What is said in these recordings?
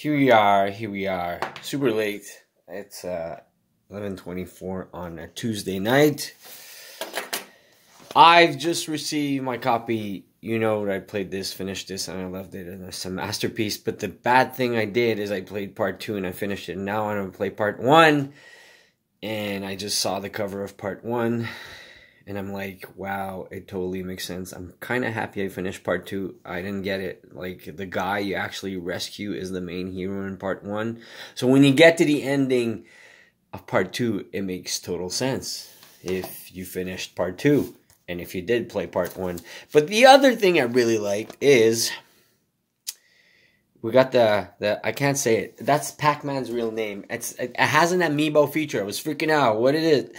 here we are. Here we are. Super late. It's uh, 11:24 on a Tuesday night. I've just received my copy. You know I played this, finished this, and I loved it, and it's a masterpiece. But the bad thing I did is I played part two and I finished it. And now I'm gonna play part one, and I just saw the cover of part one, and I'm like, wow, it totally makes sense. I'm kind of happy I finished part two. I didn't get it. Like the guy you actually rescue is the main hero in part one. So when you get to the ending of part two, it makes total sense if you finished part two and if you did play part one. But the other thing I really like is we got the the I can't say it. That's Pac-Man's real name. It's it has an amiibo feature. I was freaking out. What it is?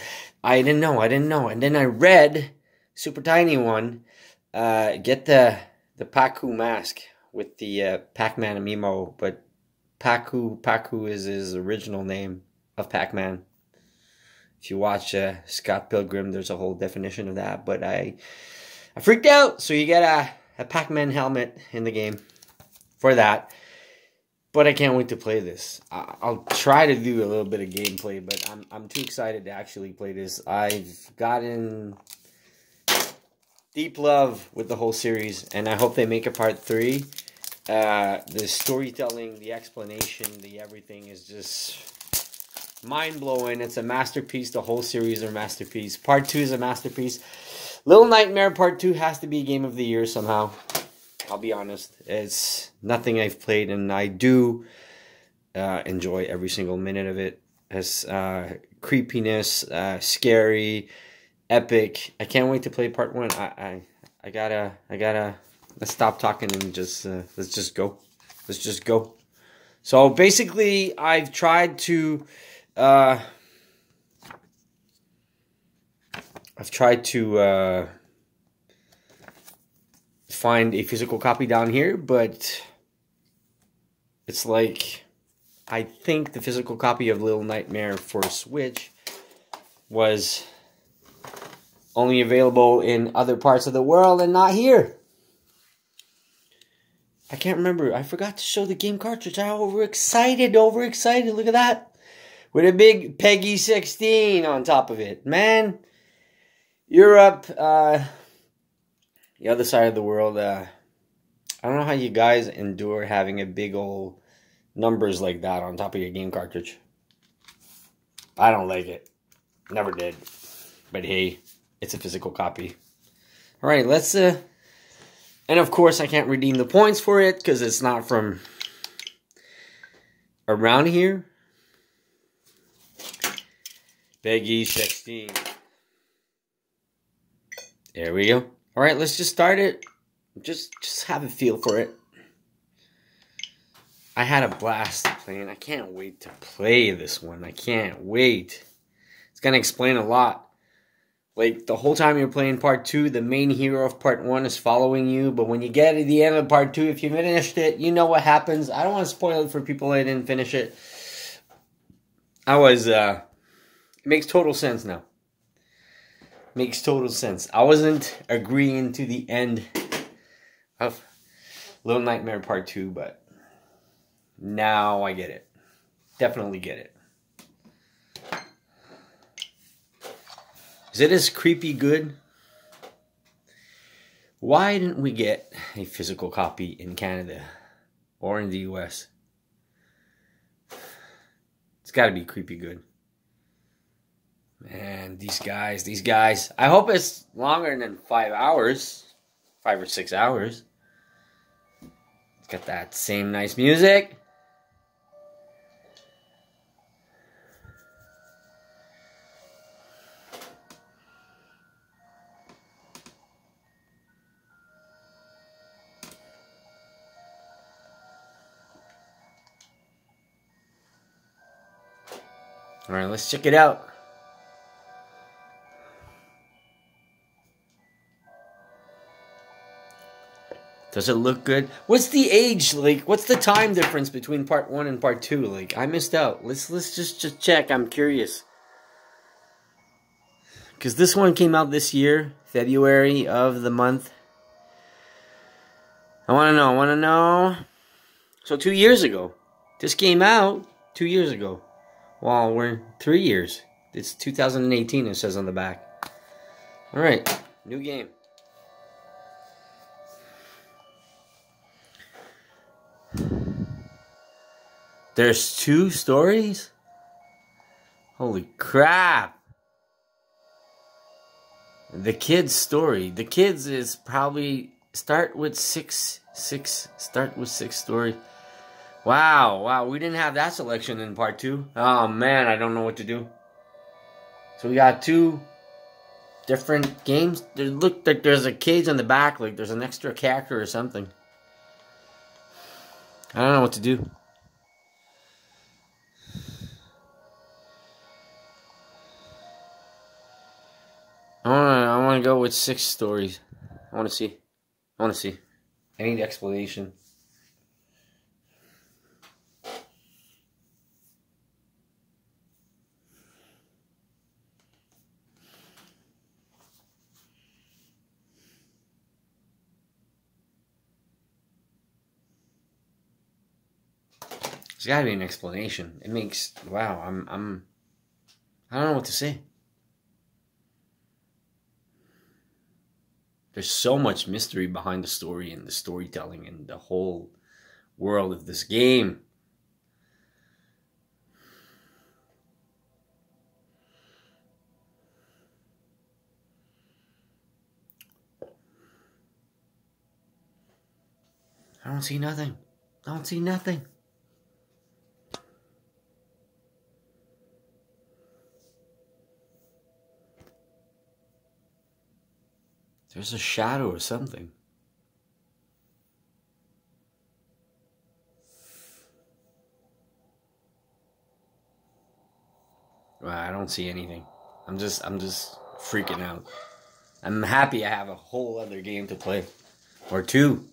I didn't know. I didn't know. And then I read super tiny one. Uh, get the the Pacu mask with the uh, Pac-Man amiibo, but Pacu Pacu is his original name of Pac-Man. If you watch uh, Scott Pilgrim, there's a whole definition of that. But I, I freaked out. So you get a, a Pac-Man helmet in the game for that. But I can't wait to play this. I'll try to do a little bit of gameplay, but I'm I'm too excited to actually play this. I've gotten deep love with the whole series, and I hope they make a part three. Uh, the storytelling, the explanation, the everything is just mind blowing. It's a masterpiece. The whole series are masterpiece. Part two is a masterpiece. Little Nightmare Part two has to be game of the year somehow. I'll be honest. It's nothing I've played, and I do uh, enjoy every single minute of it. As uh, creepiness, uh, scary, epic. I can't wait to play part one. I, I, I gotta, I gotta. Let's stop talking and just uh, let's just go. Let's just go. So basically, I've tried to uh, I've tried to uh, find a physical copy down here, but it's like I think the physical copy of Little Nightmare for Switch was only available in other parts of the world and not here. I can't remember. I forgot to show the game cartridge. I overexcited, overexcited. Look at that with a big PEGI 16 on top of it. Man, Europe, uh, the other side of the world, uh, I don't know how you guys endure having a big old numbers like that on top of your game cartridge. I don't like it. Never did. But hey, it's a physical copy. All right, let's uh and of course I can't redeem the points for it cuz it's not from around here. PEGI 16. There we go. All right, let's just start it. Just just have a feel for it. I had a blast playing. I can't wait to play this one. I can't wait. It's going to explain a lot. Like, the whole time you're playing part two, the main hero of part one is following you. But when you get to the end of part two, if you finished it, you know what happens. I don't want to spoil it for people that didn't finish it. I was, uh, it makes total sense now. Makes total sense. I wasn't agreeing to the end of Little Nightmare Part 2, but now I get it. Definitely get it. Is it as creepy good? Why didn't we get a physical copy in Canada or in the US? It's got to be creepy good. Man, these guys, these guys. I hope it's longer than five hours. Five or six hours. It's got that same nice music. All right, let's check it out. Does it look good? What's the age like? What's the time difference between part one and part two? Like I missed out. Let's let's just just check. I'm curious. Cause this one came out this year, February of the month. I want to know. I want to know. So two years ago, This came out two years ago. Well, we're three years. It's 2018, it says on the back. Alright, new game. There's two stories? Holy crap. The kids' story. The kids is probably start with six six start with six story. Wow, wow, we didn't have that selection in part two. Oh man, I don't know what to do. So we got two different games. There look like there's a cage on the back, like there's an extra character or something. I don't know what to do. Go with six stories. I wanna see. I wanna see. I need explanation. There's gotta be an explanation. It makes wow, I'm I'm I don't know what to say. There's so much mystery behind the story and the storytelling and the whole world of this game. I don't see nothing. I don't see nothing. There's a shadow or something. Well, I don't see anything. I'm just I'm just freaking out. I'm happy I have a whole other game to play. Or two.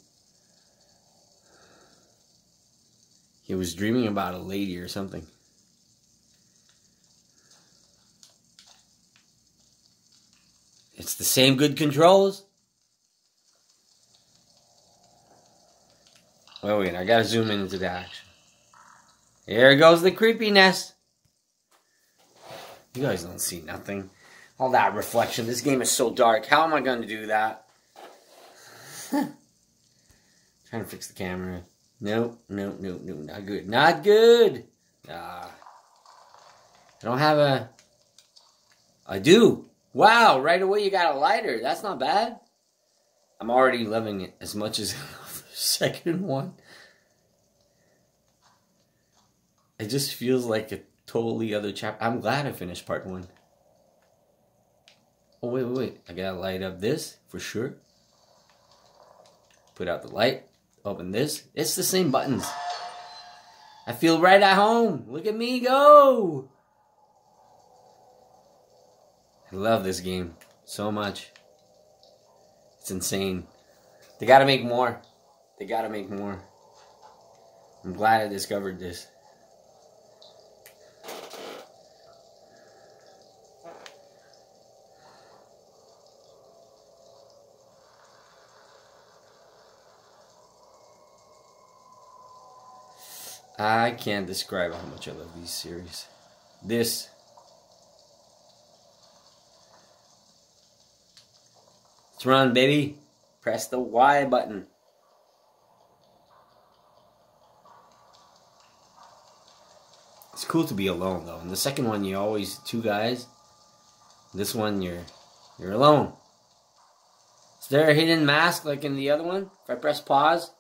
He was dreaming about a lady or something. It's the same good controls. Oh wait, I gotta zoom into the action. Here goes the creepiness. You guys don't see nothing. All that reflection. This game is so dark. How am I gonna do that? Trying to fix the camera. No, no, no, no, not good. Not good. Ah. I don't have a. I do. Wow, right away you got a lighter. That's not bad. I'm already loving it as much as the second one. It just feels like a totally other chapter. I'm glad I finished part one. Oh, wait, wait, wait. I gotta light up this for sure. Put out the light. Open this. It's the same buttons. I feel right at home. Look at me go. I love this game so much. It's insane. They gotta make more. They gotta make more. I'm glad I discovered this. I can't describe how much I love these series. This Let's run, baby. Press the Y button. It's cool to be alone though. In the second one, you're always two guys. This one, you're you're alone. Is there a hidden mask like in the other one? If I press pause.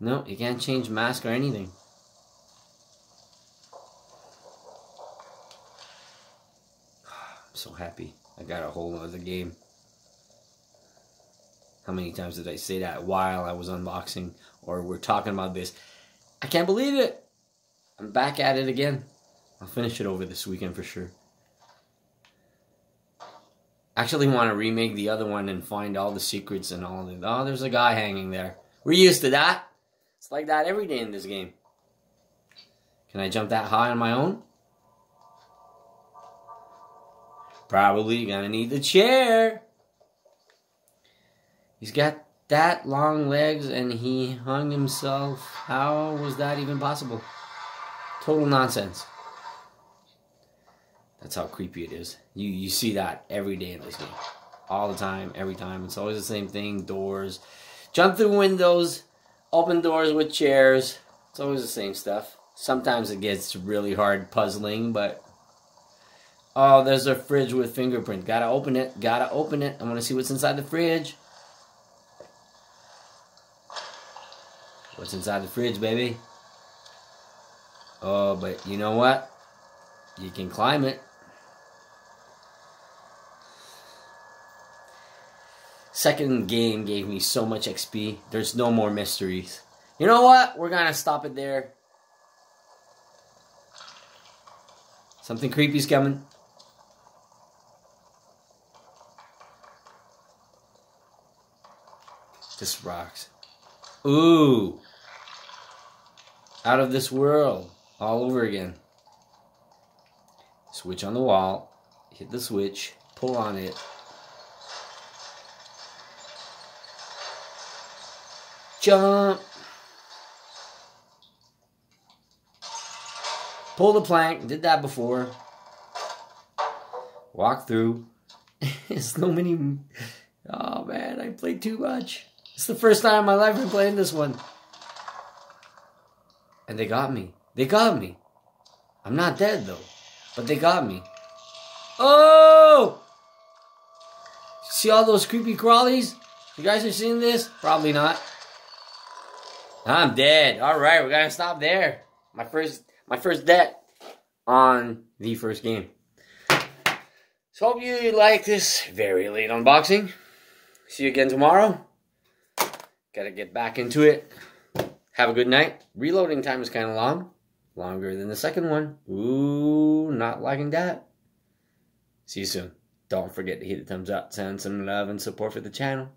No, you can't change mask or anything. I'm so happy. I got a whole other game. How many times did I say that while I was unboxing or we're talking about this? I can't believe it. I'm back at it again. I'll finish it over this weekend for sure. Actually want to remake the other one and find all the secrets and all the. Oh, there's a guy hanging there. We're used to that. It's like that every day in this game. Can I jump that high on my own? Probably gonna need the chair. He's got that long legs and he hung himself. How was that even possible? Total nonsense. That's how creepy it is. You you see that every day in this game. All the time, every time. It's always the same thing. Doors. Jump through windows, open doors with chairs. It's always the same stuff. Sometimes it gets really hard puzzling, but Oh, there's a fridge with fingerprint. Gotta open it. Gotta open it. I want to see what's inside the fridge. What's inside the fridge, baby? Oh, but you know what? You can climb it. Second game gave me so much XP. There's no more mysteries. You know what? We're gonna stop it there. Something creepy's coming. This rocks. Ooh. Out of this world. All over again. Switch on the wall. Hit the switch. Pull on it. Jump. Pull the plank. Did that before. Walk through. so many. Oh man, I played too much. It's the first time in my life I'm playing this one. And they got me. They got me. I'm not dead though. But they got me. Oh! See all those creepy crawlies? You guys are seeing this? Probably not. I'm dead. Alright, we're gonna stop there. My first my first death on the first game. So hope you like this very late unboxing. See you again tomorrow. Gotta get back into it. Have a good night. Reloading time is kind of long. Longer than the second one. Ooh, not liking that. See you soon. Don't forget to hit the thumbs up, send some love and support for the channel.